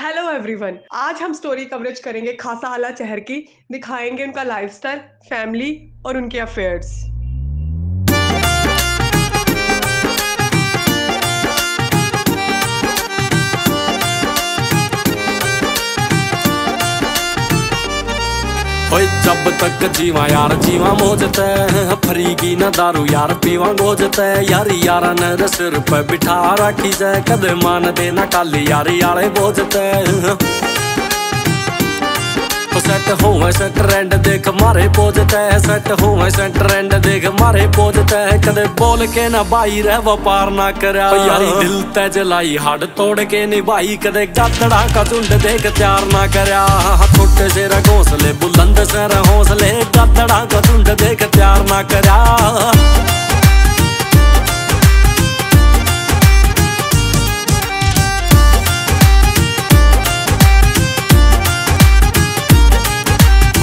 Hello everyone आज हम story coverage करेंगे खासा आला शहर की दिखाएंगे उनका लाइफस्टाइल फैमिली और उनके अफेयर्स ਓਏ ਜਬ ਤੱਕ ਜੀਵਾਂ ਯਾਰ, ਜੀਵਾਂ ਮੋਜ ਤੈ। ਫਰੀਗੀ ਨਾ दारू ਯਾਰ, ਪੀਵਾਂ ਗੋਜ ਤੈ। ਯਾਰੀ ਯਾਰਾਂ ਨੇ ਸਿਰ ਪੈ ਬਿਠਾ ਰੱਖੀ ਜੈ। ਕਦੇ ਮੰਨਦੇ ਨਾ ਕਾਲੀ ਯਾਰੀ ਵਾਲੇ ਤੈ ਸੈਟ ਹੋਵੇ ਸੈਟ ਟ੍ਰੈਂਡ ਦੇਖ ਮਾਰੇ ਪੋਜ ਤੈ ਸੈਟ ਹੋਵੇ ਸੈਟ ਟ੍ਰੈਂਡ ਦੇਖ ਮਾਰੇ ਪੋਜ ਤੈ। ਕਦੇ ਬੋਲ ਕੇ ਨਾ ਬਾਈ ਰਹਿ ਵਪਾਰ ਨਾ ਕਰਿਆ। ਯਾਰੀ। ਦਿਲ ਤੈ ਜਲਾਈ ਹੱਡ ਤੋੜ ਕੇ ਨਿਭਾਈ। ਕਦੇ ਗਾਤੜਾ ਕਾ ਝੁੰਡ ਦੇਖ ਤਿਆਰ ਨਾ ਕਰਿਆ। ਛੋਟੇ ਸਿਰ ਘੋਸਲੇ ਬੁਲੰਦ ਸਿਰ ਹੌਸਲੇ ਗਾਤੜਾ ਕਾ ਝੁੰਡ ਦੇਖ ਤਿਆਰ ਨਾ ਕਰਿਆ।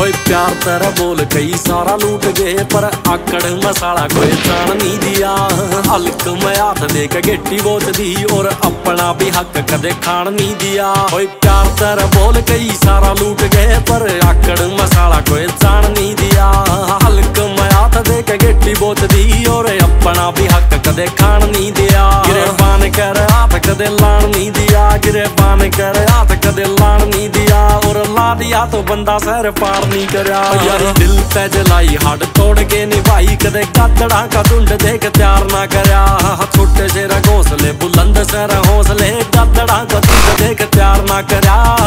ਓਏ ਪਿਆਰ ਤੇਰਾ ਬੋਲ ਕਈ ਸਾਰਾ ਲੂਟ ਗਏ, ਪਰ ਆਕੜ ਮਸਾਲਾ ਕੋਈ ਜਾਣ ਨਹੀਂ ਦਿਆ। ਹਲਕ ਮੈਂ ਹੱਥ ਦੇ ਕੇ ਗੇਟੀ ਬੋਚਦੀ ਔਰ ਆਪਣਾ ਵੀ ਹੱਕ ਕਦੇ ਖਾਣ ਨਹੀਂ ਦਿਆ। ਹੋਏ ਪਿਆਰ ਤੇਰਾ ਬੋਲ ਕਈ ਸਾਰਾ ਲੂਟ ਗਏ, ਪਰ ਆਕੜ ਮਸਾਲਾ ਕੋਈ ਜਾਣ ਨਹੀਂ ਦਿਆ। ਹਲਕ ਦੇ ਕੇ ਗੇਟੀ ਬੋਚਦੀ ਔਰ ਆਪਣਾ ਵੀ ਹੱਕ ਕਦੇ ਖਾਣ ਨਹੀਂ ਦਿਆ। ਗਿਰਬਾਨ ਕਰ ਹੱਥ ਕਦੇ ਲਾਣ ਨਹੀਂ ਦਿਆ। ਗਿਰਬਾਨ ਕਰ ਹੱਥ ਕਦੇ ਲਾਣ ਨਹੀਂ ਦਿਆ। ਔਰ ਲਾ ਦਿਆ ਤੋਂ ਬੰਦਾ ਸਰ ਪਾਰ ਨਹੀਂ ਕਰਿਆ। ਯਾਰੀ ਦਿਲ ਤੇ ਜਲਾਈ ਹੱਡ ਤੋੜ ਕੇ ਨਿਭਾਈ ਕਦੇ ਕਾਤੜਾ ਕਾ ਝੁੰਡ ਦੇਖ ਤਿਆਰ ਨਾ ਕਰਿਆ। ਛੋਟੇ ਸਿਰ ਘੋਸਲੇ ਬੁਲੰਦ ਸਿਰ ਹੌਸਲੇ ਕਾਤੜਾ ਕਾ ਝੁੰਡ ਦੇਖ ਤਿਆਰ ਨਾ ਕਰਿਆ।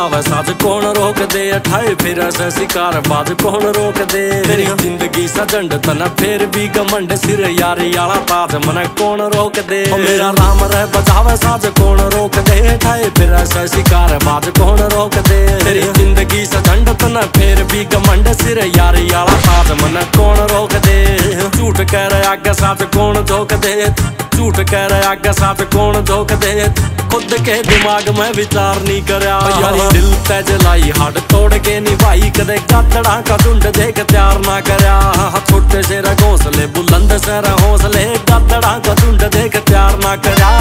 ਬਚਾਵੇ ਸਾਜ ਕੌਣ ਰੋਕਦੇ ਅਠਾਏ ਫਿਰ ਐਸੇ ਸਿਕਾਰ ਬਾਜ ਕੌਣ ਰੋਕਦੇ? ਤੇਰੀ ਜ਼ਿੰਦਗੀ ਸਜੰਡ ਤਨ ਫੇਰ ਵੀ ਗਮੰਡ ਸਿਰ ਯਾਰੀ ਵਾਲਾ ਤਾਜ ਮਨ ਕੌਣ ਰੋਕਦੇ? ਓ ਮੇਰਾ ਰਾਮ ਰਹਿ ਬਚਾਵੇ ਸਾਜ ਕੌਣ ਰੋਕਦੇ? ਅਠਾਏ ਫਿਰ ਐਸੇ ਸਿਕਾਰ ਬਾਜ ਕੌਣ ਰੋਕਦੇ? ਤੇਰੀ ਜ਼ਿੰਦਗੀ ਸਜੰਡ ਤਨ ਫੇਰ ਵੀ ਗਮੰਡ ਸਿਰ ਯਾਰੀ ਵਾਲਾ ਤਾਜ ਮਨ ਕੌਣ ਰੋਕਦੇ? ਝੂਠ ਕਹਿ ਰਿਹਾ ਅੱਗ ਸੱਚ ਕੌਣ ਝੋਕਦੇ ਝੂਠ ਕਹਿ ਰਿਹਾ ਅੱਗ ਸੱਚ ਕੌਣ ਝੋਕਦੇ ਖੁਦ ਕੇ ਦਿਮਾਗ ਮੈਂ ਵਿਚਾਰ ਨਹੀਂ ਕਰਿਆ। ਯਾਰੀ। ਦਿਲ ਤੇ ਜਲਾਈ ਹੱਡ ਤੋੜ ਕੇ ਨਿਭਾਈ। ਕਦੇ ਕਾਤੜਾ ਕਾ ਝੁੰਡ ਦੇਖ ਤਿਆਰ ਨਾ ਕਰਿਆ। ਛੋਟੇ ਸਿਰ ਘੋਸਲੇ ਬੁਲੰਦ ਸਿਰ ਹੌਸਲੇ। ਕਾਤੜਾ ਕਾ ਝੁੰਡ ਦੇਖ ਤਿਆਰ ਨਾ ਕਰਿਆ।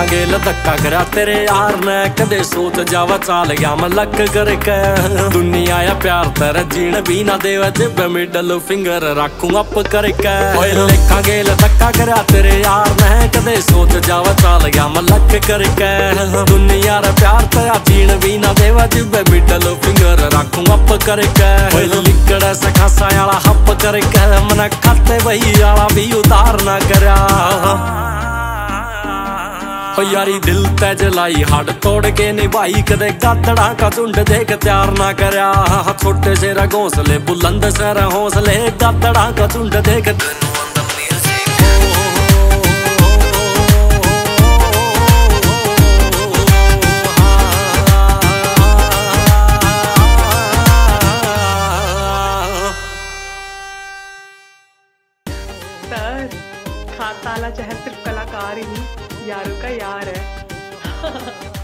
ਓਏ ਲਿਖਾਂਗੇ ਲਧੱਕਾ ਕਰਿਆ ਤੇਰੇ ਯਾਰ ਨੇ ਕਦੇ ਸੋਚ ਜਾਵਾ ਚਾਲ ਗਿਆ ਮਲਕ ਲੱਕ ਕਰਕੇ ਦੁਨੀਆ ਆ ਪਿਆਰ ਤੇਰਾ ਜੀਣ ਵੀ ਨਾ ਦੇਵੇ ਜਿਬ ਮਿਡਲ ਫਿੰਗਰ ਰੱਖੂ ਅਪ ਕਰਕੇ ਓਏ ਲਿਖਾਂਗੇ ਲਧੱਕਾ ਕਰਿਆ ਤੇਰੇ ਯਾਰ ਨੇ ਕਦੇ ਸੋਚ ਜਾਵਾ ਚਾਲ ਗਿਆ ਮੈਂ ਕਰਕੇ ਦੁਨੀਆ ਦਾ ਪਿਆਰ ਤੇਰਾ ਜੀਣ ਵੀ ਨਾ ਦੇਵੇ ਜਿੱਬ ਮਿਡਲ ਫਿੰਗਰ ਰੱਖੂ ਅਪ ਕਰਕੇ ਓਏ ਲਿਕੜਾ ਸਖਾਸਾ ਵਾਲਾ ਹੱਪ ਕਰਕੇ ਮਨ ਖਾਤੇ ਬਈ ਵਾਲਾ ਵੀ ਉਤਾਰ ਨਾ ਕਰਿਆ ਓ ਯਾਰੀ ਦਿਲ ਤੇ ਜਲਾਈ ਹੱਡ ਤੋੜ ਕੇ ਨਿਭਾਈ ਕਦੇ ਗਾਤੜਾ ਕਾ ਝੁੰਡ ਦੇਖ ਤਿਆਰ ਨਾ ਕਰਿਆ ਛੋਟੇ ਸਿਰ ਘੋਸਲੇ ਬੁਲੰਦ ਸਿਰ ਹੌਸਲੇ ਗਾਤੜਾ ਕਾ ਝੁੰਡ ਦੇਖ सर खाता आला शहर सिर्फ कलाकार ही नहीं यारों का यार है